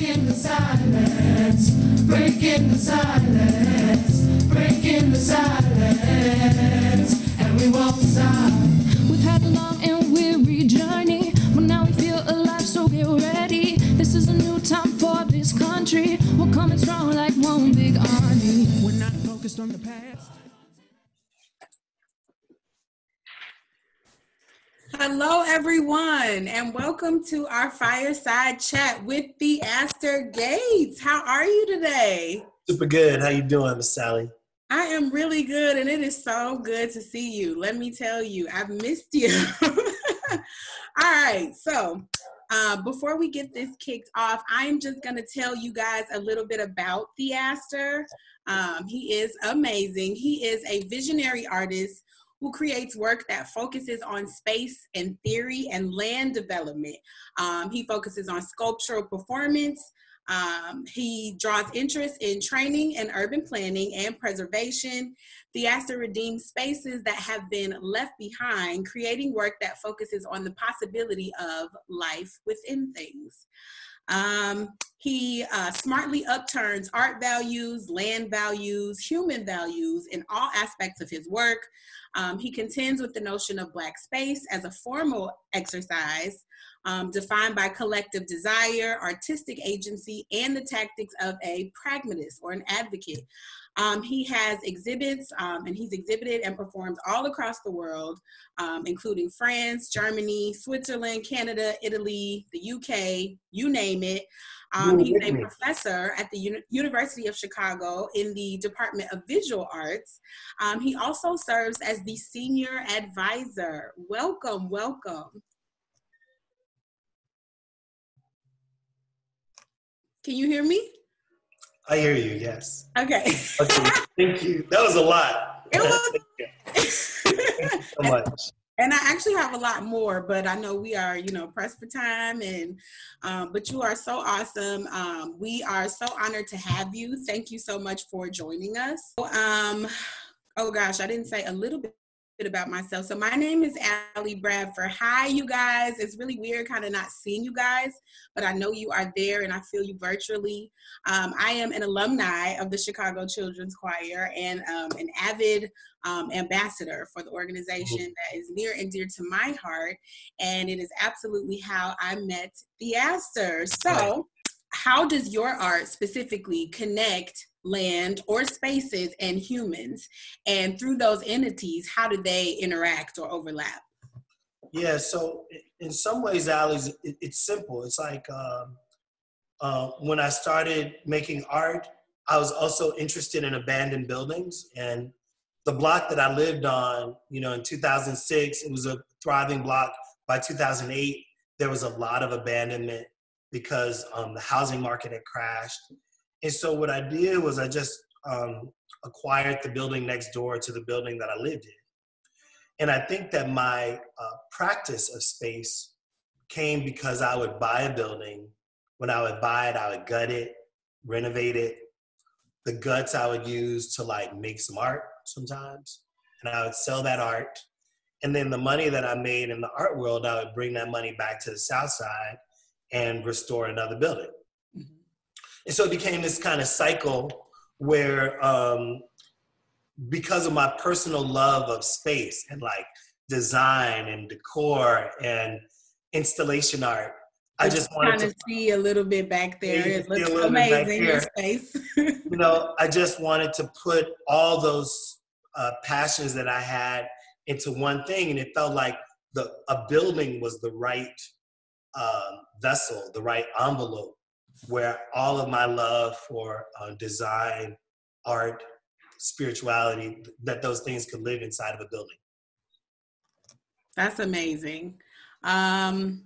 Breaking the silence, breaking the silence, breaking the silence, Hello, everyone, and welcome to our fireside chat with Theaster Gates. How are you today? Super good. How you doing, Miss Sally? I am really good, and it is so good to see you. Let me tell you, I've missed you. All right, so uh, before we get this kicked off, I'm just going to tell you guys a little bit about Theaster. Um, he is amazing. He is a visionary artist who creates work that focuses on space and theory and land development. Um, he focuses on sculptural performance. Um, he draws interest in training and urban planning and preservation. The redeems spaces that have been left behind, creating work that focuses on the possibility of life within things. Um, he uh, smartly upturns art values, land values, human values in all aspects of his work. Um, he contends with the notion of Black space as a formal exercise um, defined by collective desire, artistic agency, and the tactics of a pragmatist or an advocate. Um, he has exhibits um, and he's exhibited and performed all across the world, um, including France, Germany, Switzerland, Canada, Italy, the UK, you name it. Um, he's a professor at the Uni- University of Chicago in the Department of Visual Arts. Um, he also serves as the senior advisor. Welcome, welcome. Can you hear me? I hear you. Yes. Okay. Okay. Thank you. That was a lot. It was. Thank you so much. and I actually have a lot more, but I know we are, you know, pressed for time. And um, but you are so awesome. Um, we are so honored to have you. Thank you so much for joining us. Um, oh gosh, I didn't say a little bit about myself. So my name is Allie Bradford. Hi, you guys. It's really weird kind of not seeing you guys, but I know you are there and I feel you virtually. Um, I am an alumni of the Chicago Children's Choir and um, an avid um, ambassador for the organization that is near and dear to my heart. And it is absolutely how I met Theaster. So how does your art specifically connect land or spaces and humans and through those entities how do they interact or overlap Yeah. So in some ways, it, it's simple. It's like um, uh, when I started making art, I was also interested in abandoned buildings and the block that I lived on. You know, in 2006, it was a thriving block. By 2008, there was a lot of abandonment because um, the housing market had crashed. And so what I did was I just um, acquired the building next door to the building that I lived in. And I think that my uh, practice of space came because I would buy a building. When I would buy it, I would gut it, renovate it. The guts I would use to like make some art sometimes. And I would sell that art. And then the money that I made in the art world, I would bring that money back to the South Side and restore another building. And so it became this kind of cycle where, um, because of my personal love of space and like design and decor and installation art, I just wanted to, see a little bit back there. It can see a looks little bit back amazing your space. You know, I just wanted to put all those uh, passions that I had into one thing, and it felt like the a building was the right um, vessel, the right envelope, where all of my love for uh, design, art, spirituality, that those things could live inside of a building. that's amazing um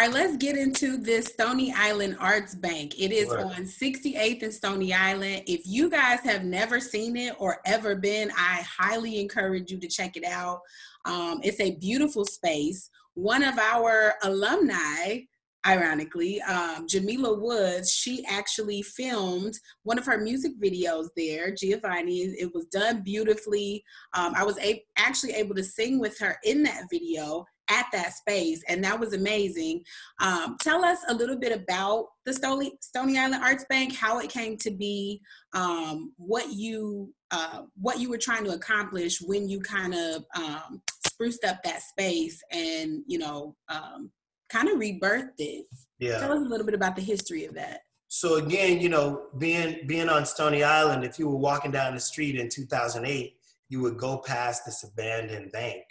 all right, let's get into this Stony Island Arts Bank. It is on 68th and Stony Island. If you guys have never seen it or ever been, I highly encourage you to check it out. Um, it's a beautiful space. One of our alumni, ironically, um, Jamila Woods, she actually filmed one of her music videos there, Giovanni. It was done beautifully. Um, I was a- actually able to sing with her in that video at that space, and that was amazing. Um, tell us a little bit about the Stony, Stony Island Arts Bank, how it came to be, um, what you uh, what you were trying to accomplish when you kind of um, spruced up that space and you know um, kind of rebirthed it. Yeah. Tell us a little bit about the history of that. So again, you know, being being on Stony Island, if you were walking down the street in 2008, you would go past this abandoned bank,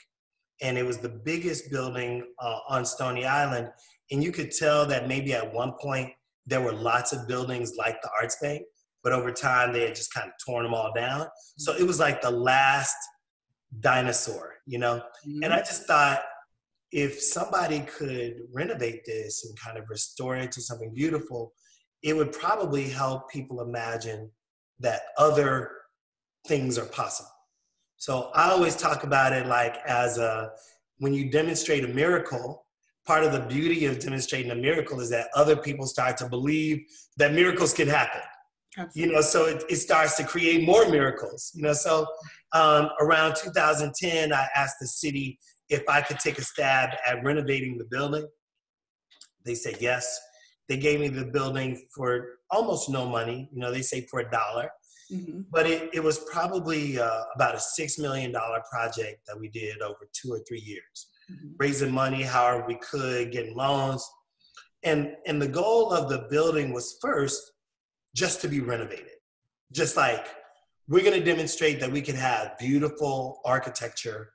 and it was the biggest building uh, on Stony Island, and you could tell that maybe at one point there were lots of buildings like the Arts Bank, but over time they had just kind of torn them all down. So mm-hmm. it was like the last dinosaur, you know. Mm-hmm. And I just thought if somebody could renovate this and kind of restore it to something beautiful, it would probably help people imagine that other things are possible. So I always talk about it like as a when you demonstrate a miracle, part of the beauty of demonstrating a miracle is that other people start to believe that miracles can happen. You know, so it, it starts to create more miracles. You know, so um, around 2010, I asked the city if I could take a stab at renovating the building. They said yes. They gave me the building for almost no money. You know, they say for a dollar. Mhm. But it, it was probably uh, about a $6 million project that we did over two or three years, Mhm. raising money however we could, getting loans. And, and the goal of the building was first just to be renovated. Just like we're going to demonstrate that we can have beautiful architecture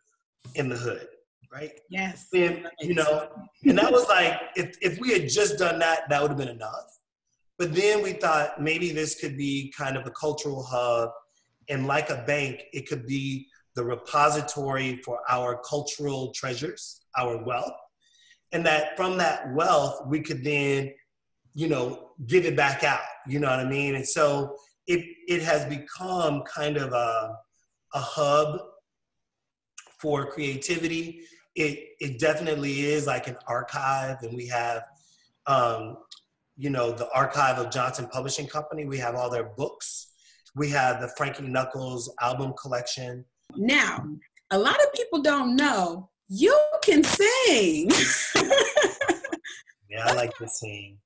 in the hood, right? Yes. And, you know, and that was like, if, if we had just done that, that would have been enough. But then we thought maybe this could be kind of a cultural hub. And like a bank, it could be the repository for our cultural treasures, our wealth. And that from that wealth, we could then, you know, give it back out. You know what I mean? And so it, it has become kind of a, a hub for creativity. It, it definitely is like an archive, and we have, um, you know, the archive of Johnson Publishing Company. We have all their books. We have the Frankie Knuckles album collection. Now, a lot of people don't know you can sing. Yeah, I like to sing.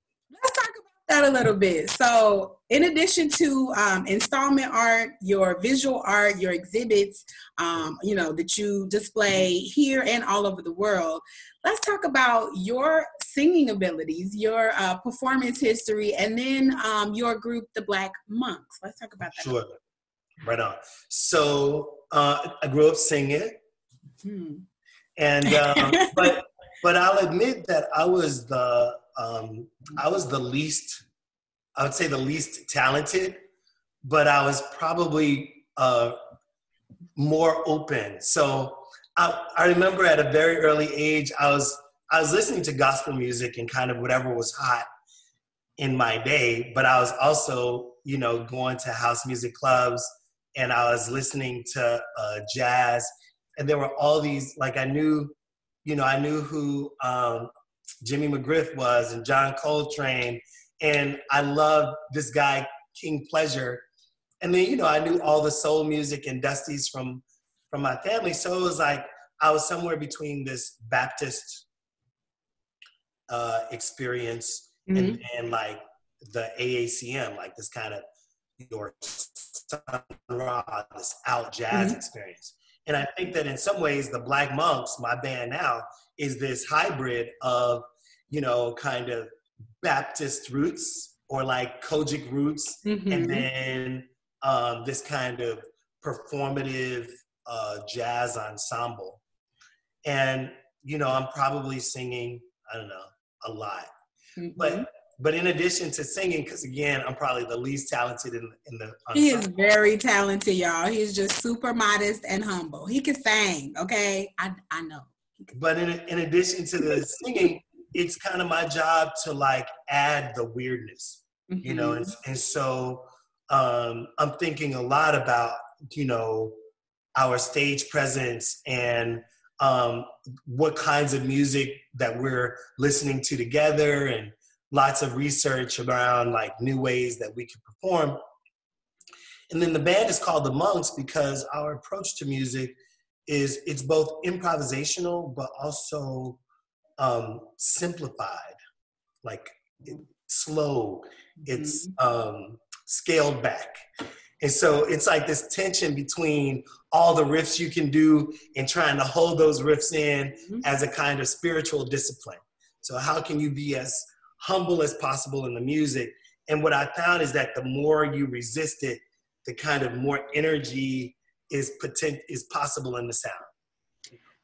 Let's talk about that a little bit. So, in addition to um, installment art, your visual art, your exhibits, um, you know, that you display here and all over the world, let's talk about your singing abilities, your uh, performance history, and then um, your group, the Black Monks. Let's talk about that. Sure. Right on. So uh, I grew up singing, Hmm. and um, but but I'll admit that I was the um, I was the least I would say the least talented, but I was probably uh, more open. So I, I remember at a very early age I was I was listening to gospel music and kind of whatever was hot in my day, but I was also you know going to house music clubs and I was listening to uh, jazz and there were all these like I knew you know, I knew who um, Jimmy McGriff was and John Coltrane, and I loved this guy King Pleasure, and then you know I knew all the soul music and Dusties from from my family, so it was like I was somewhere between this Baptist uh, experience and, and like the AACM, like this kind of your Sun Ra, this out jazz Mhm. experience. And I think that in some ways, the Black Monks, my band now, is this hybrid of, you know, kind of Baptist roots or like COGIC roots, Mhm. and then um, this kind of performative uh, jazz ensemble. And, you know, I'm probably singing, I don't know, a lot. Mhm. But but in addition to singing, because again, I'm probably the least talented in, in the He is very talented, y'all. He's just super modest and humble. He can sing, okay? I I know. But in, in addition to the singing, it's kind of my job to like add the weirdness, you know. And, and so um, I'm thinking a lot about, you know, our stage presence and um, what kinds of music that we're listening to together and lots of research around like new ways that we can perform. And then the band is called the Monks because our approach to music is it's both improvisational but also um, simplified, like slow. It's um, scaled back. And so it's like this tension between all the riffs you can do and trying to hold those riffs in Mhm. as a kind of spiritual discipline. So, how can you be as humble as possible in the music? And what I found is that the more you resist it, the kind of more energy is potent is possible in the sound.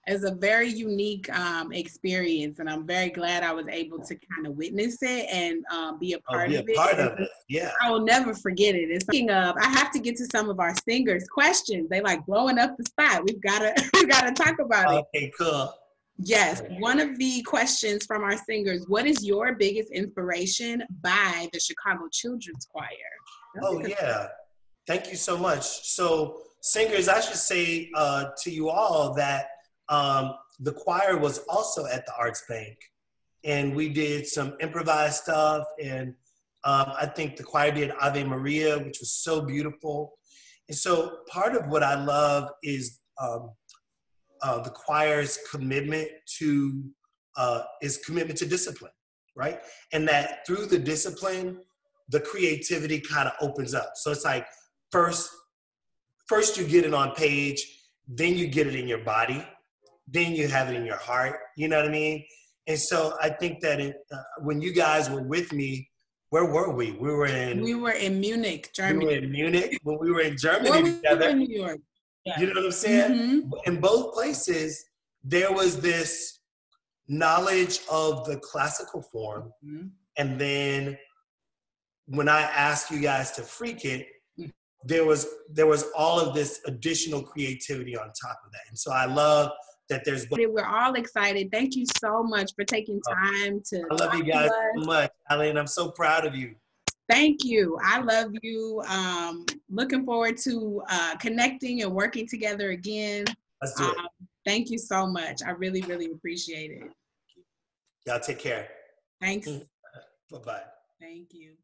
It's a very unique um, experience, and I'm very glad I was able to kind of witness it and um, be a Oh, part be a of it. part of it. Yeah. I will never forget it. And speaking of, I have to get to some of our singers' questions. They like blowing up the spot. We've got to we got to talk about it. Okay, cool. Yes, one of the questions from our singers: What is your biggest inspiration by the Chicago Children's Choir? That's Oh yeah, thank you so much. So singers, I should say uh, to you all that um, the choir was also at the Arts Bank, and we did some improvised stuff, and um, I think the choir did Ave Maria, which was so beautiful. And so part of what I love is um, uh, the choir's commitment to uh, is commitment to discipline, right? And that through the discipline, the creativity kind of opens up. So it's like first, first you get it on page, then you get it in your body, then you have it in your heart. You know what I mean? And so I think that it, uh, when you guys were with me, where were we? We were in We were in Munich, Germany. we were in Munich. When we were in Germany we together, in New York. You know what I'm saying? Mhm. in both places, there was this knowledge of the classical form. Mhm. And then when I asked you guys to freak it, Mm. there was there was all of this additional creativity on top of that. And so I love that there's both. We're all excited. Thank you so much for taking time to. I love you guys so much, Alan. I'm so proud of you. Thank you. I love you. Um, looking forward to uh, connecting and working together again. Let's do it. Um, thank you so much. I really, really appreciate it. Y'all take care. Thanks. Bye bye. Thank you.